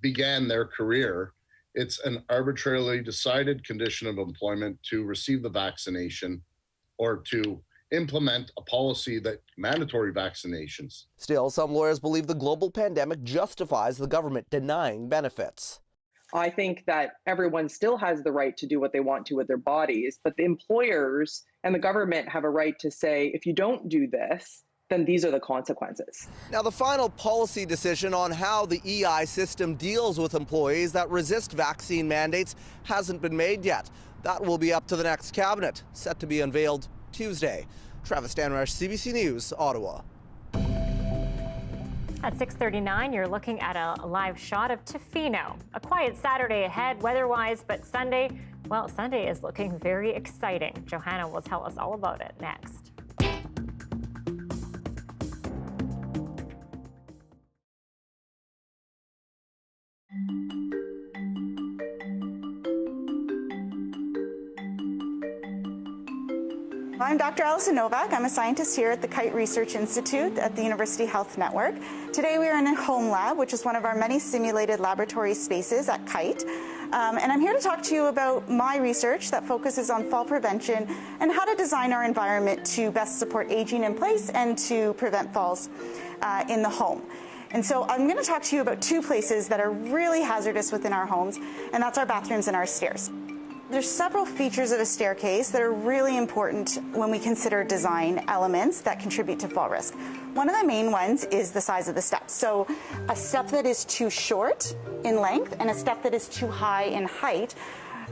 began their career. It's an arbitrarily decided condition of employment to receive the vaccination or to implement a policy that mandatory vaccinations. Still, some lawyers believe the global pandemic justifies the government denying benefits. I think that everyone still has the right to do what they want to with their bodies, but the employers and the government have a right to say, if you don't do this, then these are the consequences. Now, the final policy decision on how the EI system deals with employees that resist vaccine mandates hasn't been made yet. That will be up to the next cabinet, set to be unveiled Tuesday. Travis Dhanraj, CBC News, Ottawa. At 6:39, you're looking at a live shot of Tofino. A quiet Saturday ahead weather-wise, but Sunday, well, Sunday is looking very exciting. Johanna will tell us all about it next. Dr. Allison Novak. I'm a scientist here at the Kite Research Institute at the University Health Network. Today we are in a home lab, which is one of our many simulated laboratory spaces at Kite. Um, and I'm here to talk to you about my research that focuses on fall prevention and how to design our environment to best support aging in place and to prevent falls uh, in the home. And so I'm going to talk to you about two places that are really hazardous within our homes, and that's our bathrooms and our stairs. There's several features of a staircase that are really important when we consider design elements that contribute to fall risk. One of the main ones is the size of the step. So a step that is too short in length and a step that is too high in height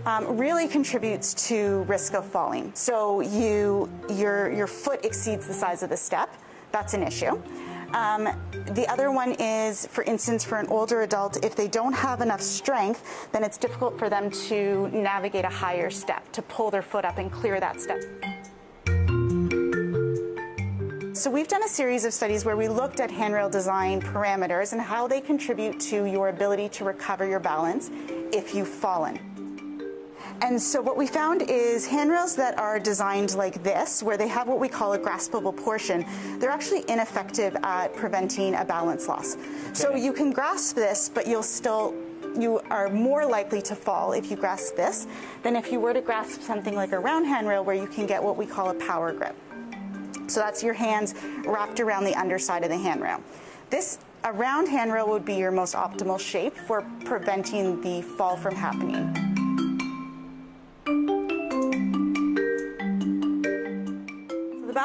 um, really contributes to risk of falling. So you your your foot exceeds the size of the step. That's an issue. Um, the other one is, for instance, for an older adult, if they don't have enough strength, then it's difficult for them to navigate a higher step, to pull their foot up and clear that step. So we've done a series of studies where we looked at handrail design parameters and how they contribute to your ability to recover your balance if you've fallen. And so what we found is handrails that are designed like this, where they have what we call a graspable portion, they're actually ineffective at preventing a balance loss. So you can grasp this, but you'll still you are more likely to fall if you grasp this than if you were to grasp something like a round handrail where you can get what we call a power grip. So that's your hands wrapped around the underside of the handrail. This a round handrail would be your most optimal shape for preventing the fall from happening.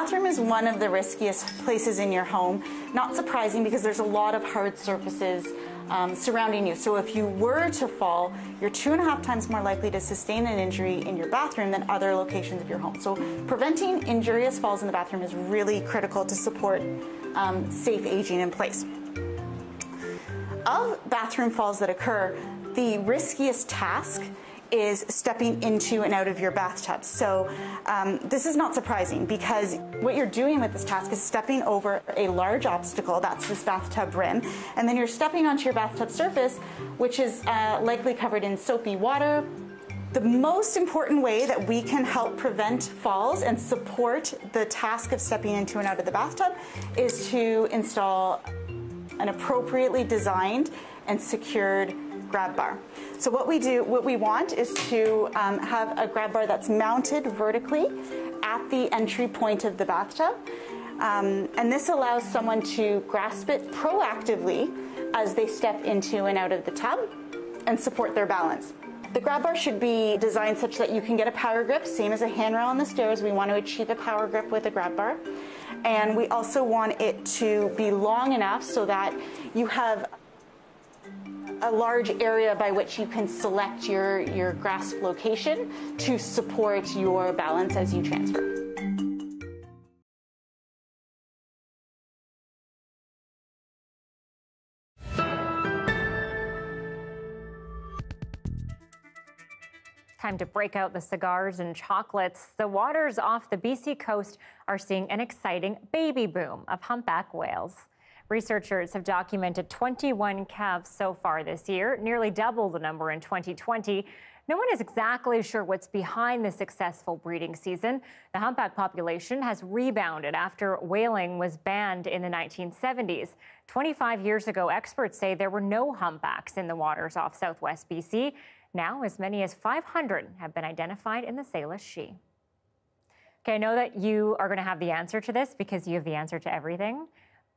Bathroom is one of the riskiest places in your home. Not surprising because there's a lot of hard surfaces um, surrounding you. So if you were to fall, you're two and a half times more likely to sustain an injury in your bathroom than other locations of your home. So preventing injurious falls in the bathroom is really critical to support um, safe aging in place. Of bathroom falls that occur, the riskiest task is stepping into and out of your bathtub. So um, this is not surprising because what you're doing with this task is stepping over a large obstacle, that's this bathtub rim, and then you're stepping onto your bathtub surface, which is uh, likely covered in soapy water, the most important way that we can help prevent falls and support the task of stepping into and out of the bathtub is to install an appropriately designed and secured grab bar. So what we do, what we want is to um, have a grab bar that's mounted vertically at the entry point of the bathtub. Um, and this allows someone to grasp it proactively as they step into and out of the tub and support their balance. The grab bar should be designed such that you can get a power grip, same as a handrail on the stairs. We want to achieve a power grip with a grab bar. And we also want it to be long enough so that you have a large area by which you can select your, your grasp location to support your balance as you transfer. Time to break out the cigars and chocolates. The waters off the BC coast are seeing an exciting baby boom of humpback whales. Researchers have documented 21 calves so far this year, nearly double the number in 2020. No one is exactly sure what's behind the successful breeding season. The humpback population has rebounded after whaling was banned in the 1970s. 25 years ago, experts say there were no humpbacks in the waters off southwest BC. Now, as many as 500 have been identified in the Salish Sea. Okay, I know that you are going to have the answer to this because you have the answer to everything.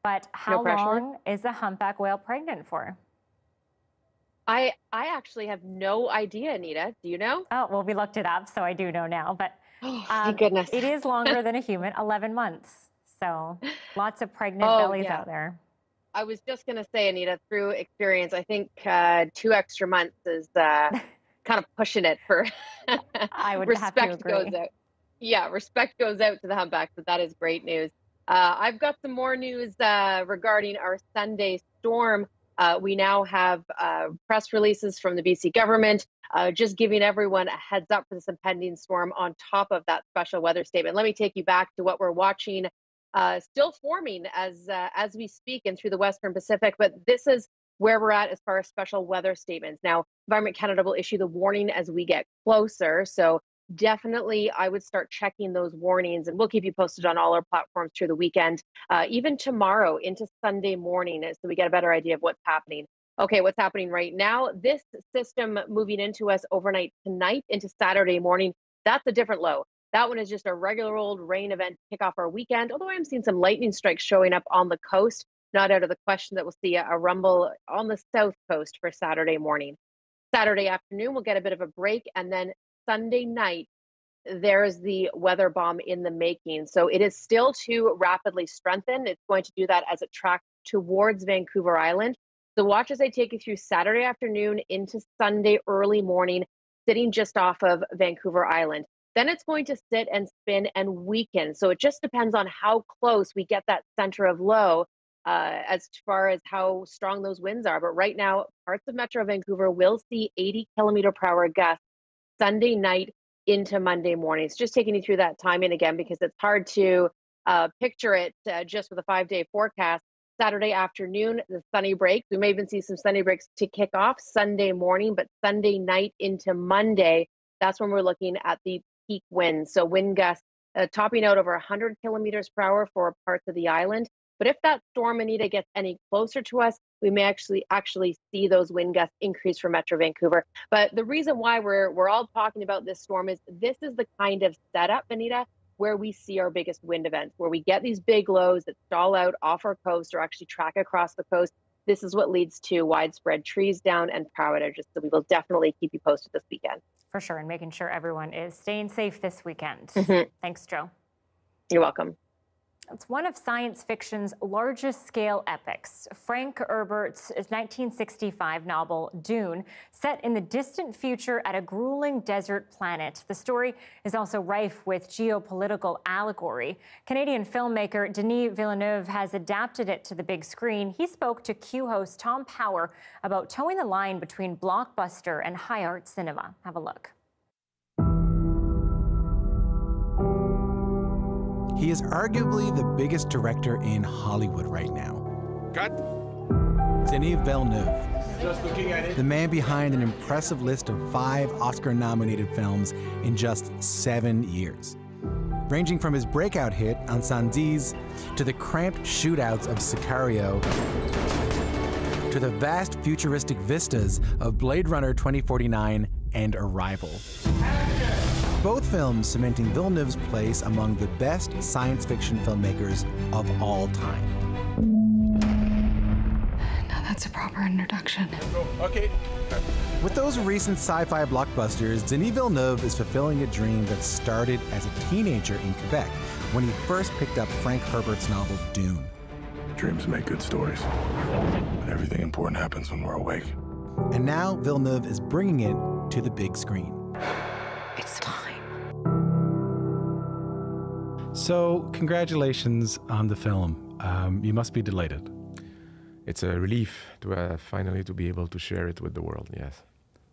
But how No long is a humpback whale pregnant for? I I actually have no idea, Anita. Do you know? Oh, well, we looked it up, so I do know now. But thank um, goodness. it is longer than a human, 11 months. So lots of pregnant Oh, bellies yeah. out there. I was just gonna say, Anita, through experience, I think uh, two extra months is uh, kind of pushing it for. I would have to respect goes out. Yeah, respect goes out to the humpbacks, but that is great news. Uh, I've got some more news uh, regarding our Sunday storm. Uh, we now have uh, press releases from the BC government, uh, just giving everyone a heads up for this impending storm on top of that special weather statement. Let me take you back to what we're watching, uh, still forming as as we speak and through the Western Pacific. But this is where we're at as far as special weather statements. Now, Environment Canada will issue the warning as we get closer. So definitely I would start checking those warnings and we'll keep you posted on all our platforms through the weekend, uh, even tomorrow into Sunday morning, uh, so we get a better idea of what's happening. Okay, what's happening right now? This system moving into us overnight tonight into Saturday morning, that's a different low. That one is just a regular old rain event to kick off our weekend, although I'm seeing some lightning strikes showing up on the coast. Not out of the question that we'll see a, a rumble on the south coast for Saturday morning. Saturday afternoon, we'll get a bit of a break. And then Sunday night, there's the weather bomb in the making. So it is still to rapidly strengthen. It's going to do that as it tracks towards Vancouver Island. So watch as I take you through Saturday afternoon into Sunday early morning, sitting just off of Vancouver Island. Then it's going to sit and spin and weaken. So it just depends on how close we get that center of low uh, as far as how strong those winds are. But right now, parts of Metro Vancouver will see 80 kilometer per hour gusts Sunday night into Monday morning. It's just taking you through that timing again because it's hard to uh, picture it uh, just with a five day forecast. Saturday afternoon, the sunny break. We may even see some sunny breaks to kick off Sunday morning, but Sunday night into Monday, that's when we're looking at the peak winds. So wind gusts uh, topping out over 100 kilometers per hour for parts of the island. But if that storm Anita gets any closer to us, we may actually actually see those wind gusts increase for Metro Vancouver. But the reason why we're we're all talking about this storm is this is the kind of setup, Anita, where we see our biggest wind events, where we get these big lows that stall out off our coast or actually track across the coast. This is what leads to widespread trees down and power outages. So we will definitely keep you posted this weekend. For sure, and making sure everyone is staying safe this weekend. Mhm. Thanks, Joe. You're welcome. It's one of science fiction's largest scale epics. Frank Herbert's 1965 novel Dune, set in the distant future at a grueling desert planet. The story is also rife with geopolitical allegory. Canadian filmmaker Denis Villeneuve has adapted it to the big screen. He spoke to Q host Tom Power about toeing the line between blockbuster and high art cinema. Have a look. He is arguably the biggest director in Hollywood right now. Cut. Denis Villeneuve, Just looking at it. the man behind an impressive list of five Oscar nominated films in just seven years. Ranging from his breakout hit Incendies to the cramped shootouts of Sicario to the vast futuristic vistas of Blade Runner 2049 and Arrival. Both films cementing Villeneuve's place among the best science fiction filmmakers of all time. Now that's a proper introduction. Okay. With those recent sci fi blockbusters, Denis Villeneuve is fulfilling a dream that started as a teenager in Quebec when he first picked up Frank Herbert's novel Dune. Dreams make good stories. But everything important happens when we're awake. And now Villeneuve is bringing it to the big screen. It's time. So, congratulations on the film. Um, you must be delighted. It's a relief to uh, finally to be able to share it with the world. Yes.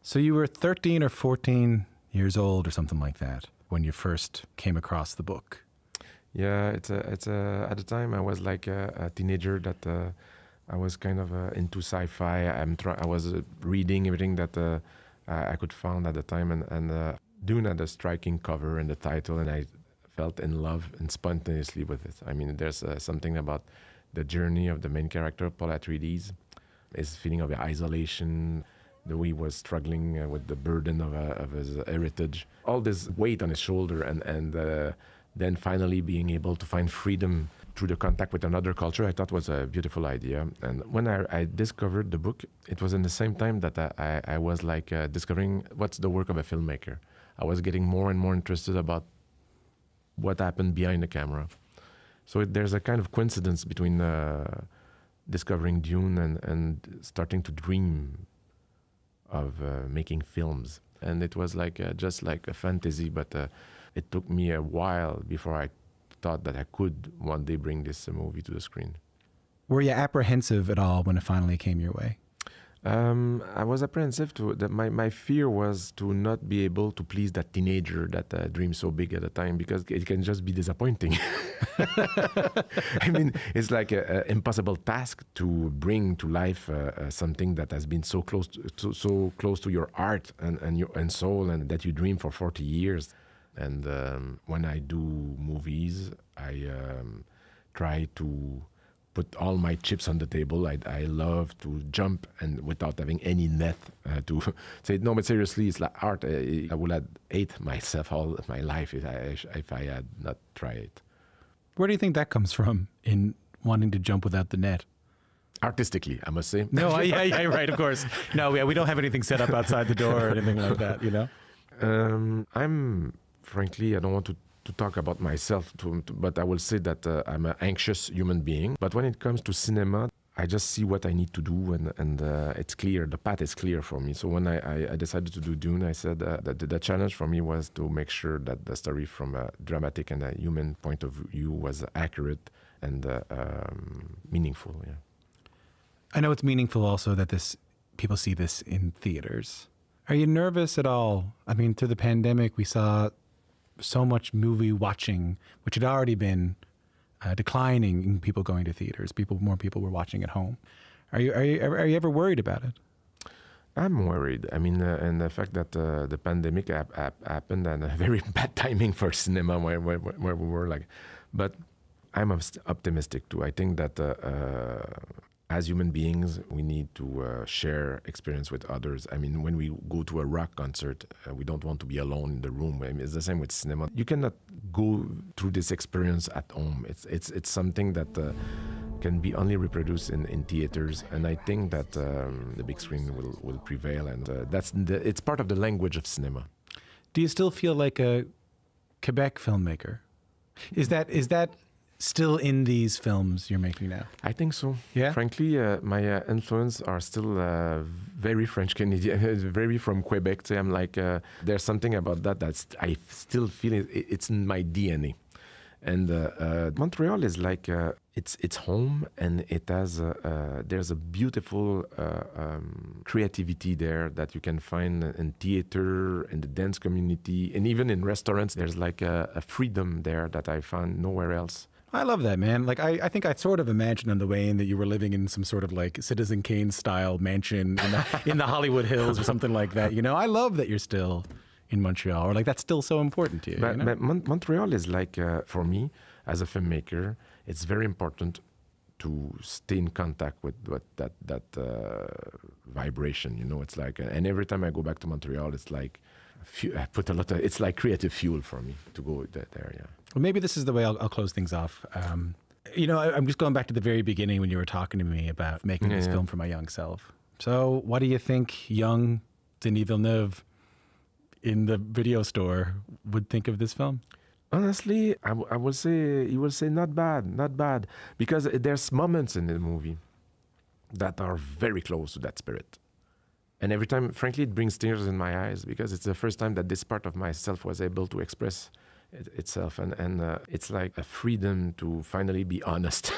So, you were 13 or 14 years old or something like that when you first came across the book. Yeah, it's a, it's a, at the time I was like a, a teenager that uh, I was kind of uh, into sci-fi. I'm try- I was uh, reading everything that uh, I could find at the time, and, and uh, Dune had a striking cover and the title, and I felt in love and spontaneously with it. I mean, there's uh, something about the journey of the main character, Paul Atreides, his feeling of isolation, the way he was struggling uh, with the burden of, uh, of his heritage, all this weight on his shoulder, and and uh, then finally being able to find freedom through the contact with another culture, I thought was a beautiful idea. And when I, I discovered the book, it was in the same time that I, I, was like uh, discovering what's the work of a filmmaker. I was getting more and more interested about what happened behind the camera. So it, there's a kind of coincidence between uh, discovering Dune and, and starting to dream of uh, making films. And it was like uh, just like a fantasy, but uh, it took me a while before I thought that I could one day bring this movie to the screen. Were you apprehensive at all when it finally came your way? Um, I was apprehensive to that. My, my fear was to not be able to please that teenager that uh, dreams so big at the time because it can just be disappointing. I mean, it's like an impossible task to bring to life uh, uh, something that has been so close to, so, so close to your heart and, and your and soul and that you dream for 40 years. And um, when I do movies, I um, try to put all my chips on the table. I, I love to jump and without having any net uh, to say no. But seriously, it's like art. I, I would have ate myself all my life if I if I had not tried it. Where do you think that comes from in wanting to jump without the net? Artistically, I must say. No, yeah, yeah, right, of course. No, yeah, we don't have anything set up outside the door or anything like that. You know. Um, I'm frankly, I don't want to to talk about myself, to, to, but I will say that uh, I'm an anxious human being. But when it comes to cinema, I just see what I need to do, and, and uh, it's clear. The path is clear for me. So when I, I, I decided to do Dune, I said uh, that the challenge for me was to make sure that the story, from a dramatic and a human point of view, was accurate and uh, um, meaningful. Yeah. I know it's meaningful also that this people see this in theaters. Are you nervous at all? I mean, through the pandemic, we saw so much movie watching, which had already been uh, declining in people going to theaters. People, more people were watching at home. Are you are you are you ever worried about it? I'm worried. I mean, uh, and the fact that uh, the pandemic ap- ap- happened and a very bad timing for cinema, where, where, where we were like, but I'm optimistic too. I think that uh, uh as human beings, we need to uh, share experience with others. I mean, when we go to a rock concert, uh, we don't want to be alone in the room. I mean, it's the same with cinema. You cannot go through this experience at home. It's it's it's something that uh, can be only reproduced in, in theaters, and I think that um, the big screen will will prevail, and uh, that's the, it's part of the language of cinema. Do you still feel like a Quebec filmmaker? Is that is that still in these films you're making now? I think so. Yeah. Frankly, uh, my uh, influence are still uh, very French Canadian, very from Quebec. So I'm like, uh, there's something about that that I still feel it, it's in my DNA. And uh, uh, Montreal is like it's it's home, and it has there's a beautiful um, creativity there that you can find in theater, in the dance community, and even in restaurants. There's like a, a freedom there that I found nowhere else. I love that, man. Like, I, I think I sort of imagined on the way in that you were living in some sort of like Citizen Kane style mansion in the, in the Hollywood Hills or something like that. You know, I love that you're still in Montreal or like that's still so important to you. But, you know? but Mon- Montreal is like, uh, for me as a filmmaker, it's very important to stay in contact with, with that, that uh, vibration. You know, it's like, uh, and every time I go back to Montreal, it's like, I put a lot of, it's like creative fuel for me to go there, yeah. Well, maybe this is the way I'll, I'll close things off. Um, you know, I, am just going back to the very beginning when you were talking to me about making yeah, this yeah. film for my young self. So, what do you think young Denis Villeneuve in the video store would think of this film? Honestly, I, w- I would say he will say not bad, not bad, because there's moments in the movie that are very close to that spirit. And every time, frankly, it brings tears in my eyes because it's the first time that this part of myself was able to express it, itself, and and uh, it's like a freedom to finally be honest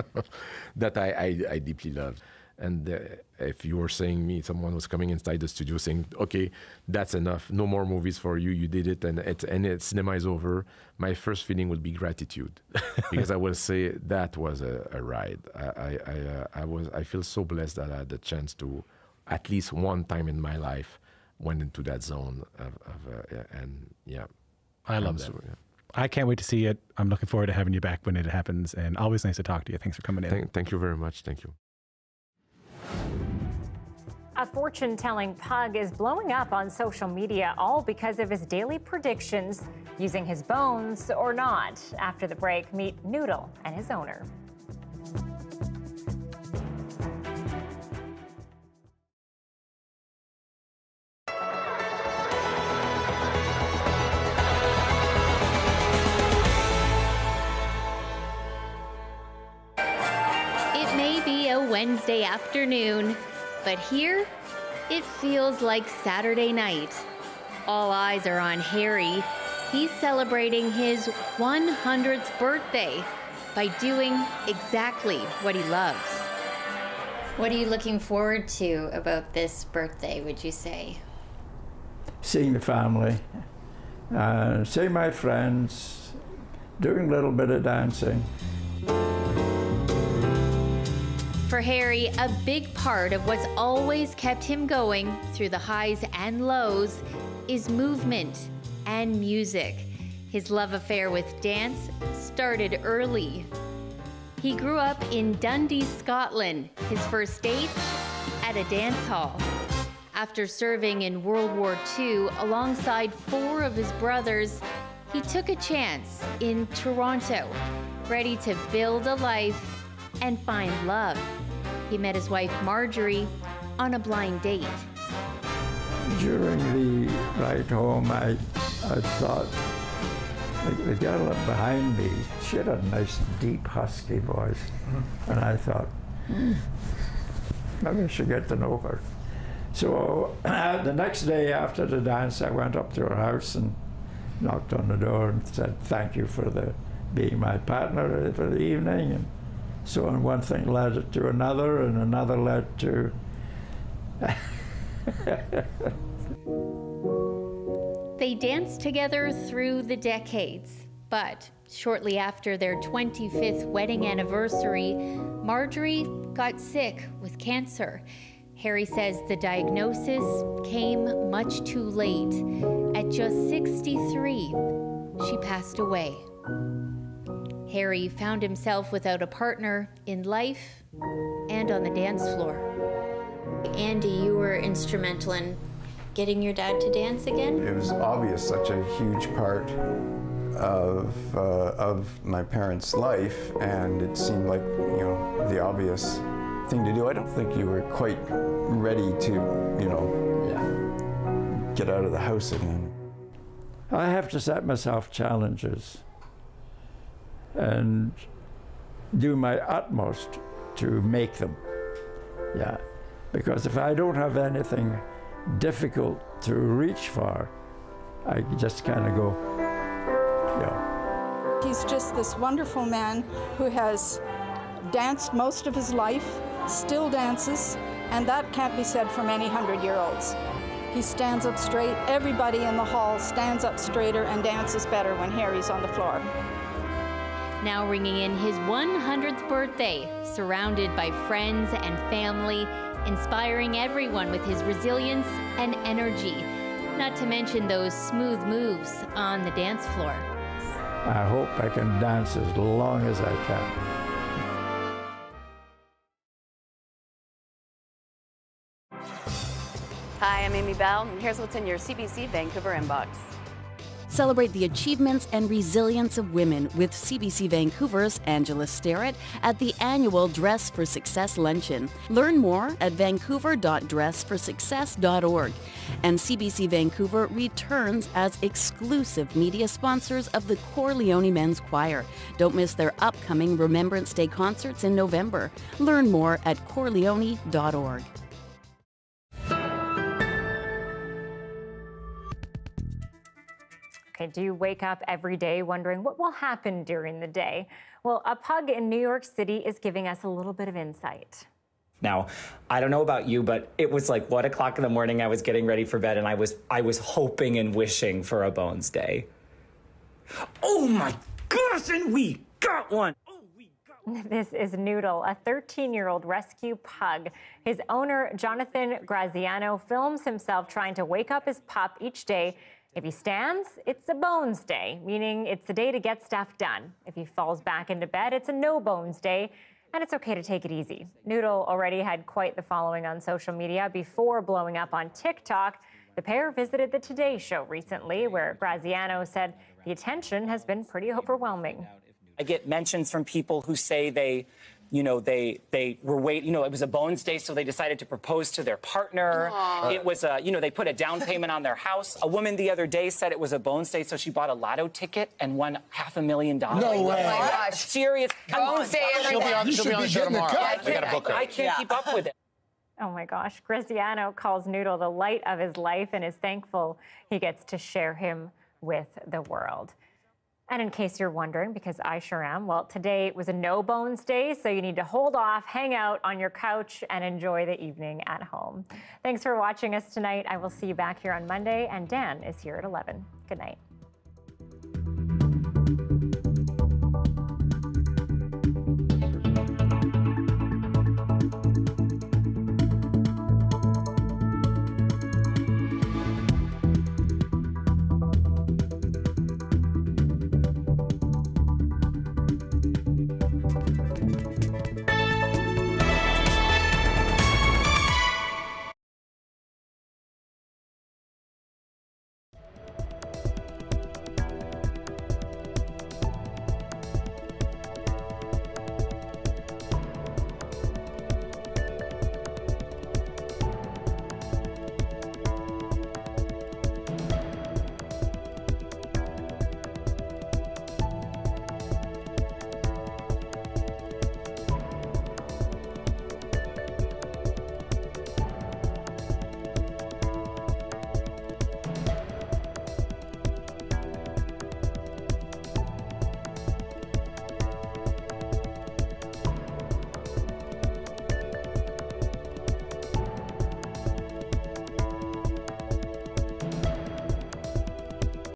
that I, I, I deeply love. And uh, if you were saying me, someone was coming inside the studio saying, "Okay, that's enough. No more movies for you. You did it, and it, and it, cinema is over." My first feeling would be gratitude, because I will say that was a, a ride. I I, I, uh, I, was I feel so blessed that I had the chance to, at least one time in my life, went into that zone of, of uh, and yeah. I love that. yeah. I can't wait to see it. I'm looking forward to having you back when it happens, and always nice to talk to you. Thanks for coming in. Thank, thank you very much. Thank you. A fortune telling pug is blowing up on social media, all because of his daily predictions using his bones or not. After the break, meet Noodle and his owner. Wednesday afternoon, but here it feels like Saturday night. All eyes are on Harry. He's celebrating his 100th birthday by doing exactly what he loves. What are you looking forward to about this birthday, would you say? seeing the family, uh, seeing my friends, doing a little bit of dancing. For Harry, a big part of what's always kept him going through the highs and lows is movement and music. His love affair with dance started early. He grew up in Dundee, Scotland. His first date at a dance hall. After serving in World War II alongside four of his brothers, he took a chance in Toronto, ready to build a life and find love. He met his wife Marjorie on a blind date. During the ride home, I, I thought, the, the girl up behind me, she had a nice, deep, husky voice. And I thought, hmm, maybe I should get to know her. So the next day after the dance, I went up to her house and knocked on the door and said, thank you for the, being my partner for the evening. And so on, one thing led to another, and another led to. They danced together through the decades, but shortly after their 25th wedding anniversary, Marjorie got sick with cancer. Harry says the diagnosis came much too late. At just 63, she passed away. Harry found himself without a partner in life and on the dance floor. Andy, you were instrumental in getting your dad to dance again? It was obvious, such a huge part of, uh, of my parents' life, and it seemed like, you know, the obvious thing to do. I don't think you were quite ready to, you know, get out of the house again. I have to set myself challenges and do my utmost to make them. Yeah. Because if I don't have anything difficult to reach for, I just kind of go, yeah. He's just this wonderful man who has danced most of his life, still dances, and that can't be said for many hundred year olds. He stands up straight. Everybody in the hall stands up straighter and dances better when Harry's on the floor. Now ringing in his 100th birthday, surrounded by friends and family, inspiring everyone with his resilience and energy, not to mention those smooth moves on the dance floor. I hope I can dance as long as I can. Hi, I'm Amy Bell, and here's what's in your CBC Vancouver inbox. Celebrate the achievements and resilience of women with CBC Vancouver's Angela Sterritt at the annual Dress for Success Luncheon. Learn more at vancouver.dressforsuccess.org. And CBC Vancouver returns as exclusive media sponsors of the Chor Leoni Men's Choir. Don't miss their upcoming Remembrance Day concerts in November. Learn more at chorleoni.org. Okay, do you wake up every day wondering what will happen during the day? Well, a pug in New York City is giving us a little bit of insight. Now, I don't know about you, but it was like one o'clock in the morning. I was getting ready for bed, and I was I was hoping and wishing for a Bones Day. Oh my gosh! And we got one. Oh, this is Noodle, a 13 year old rescue pug. His owner, Jonathan Graziano, films himself trying to wake up his pup each day. If he stands, it's a bones day, meaning it's the day to get stuff done. If he falls back into bed, it's a no bones day, and it's okay to take it easy. Noodle already had quite the following on social media before blowing up on TikTok. The pair visited the Today Show recently, where Graziano said the attention has been pretty overwhelming. I get mentions from people who say they, you know, they they were wait, you know, it was a Bones Day, so they decided to propose to their partner. Aw. It was a, you know, they put a down payment on their house. A woman the other day said it was a Bones Day, so she bought a lotto ticket and won half a million dollars. No way. Oh my gosh. Serious. Bones. Day every She'll be on- she'll be on the show tomorrow. I We gotta can't- book her. I can't Yeah. keep up with it. Oh my gosh. Graziano calls Noodle the light of his life and is thankful he gets to share him with the world. And in case you're wondering, because I sure am, well, today was a no bones day, so you need to hold off, hang out on your couch, and enjoy the evening at home. Thanks for watching us tonight. I will see you back here on Monday, and Dan is here at 11. Good night.